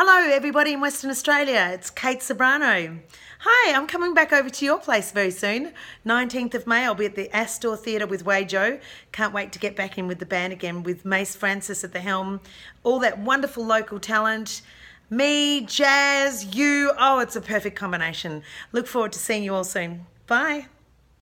Hello, everybody in Western Australia. It's Kate Ceberano. Hi, I'm coming back over to your place very soon. 19th of May, I'll be at the Astor Theatre with WAYJO. Can't wait to get back in with the band again with Mace Francis at the helm. All that wonderful local talent. Me, Jazz, you. Oh, it's a perfect combination. Look forward to seeing you all soon. Bye.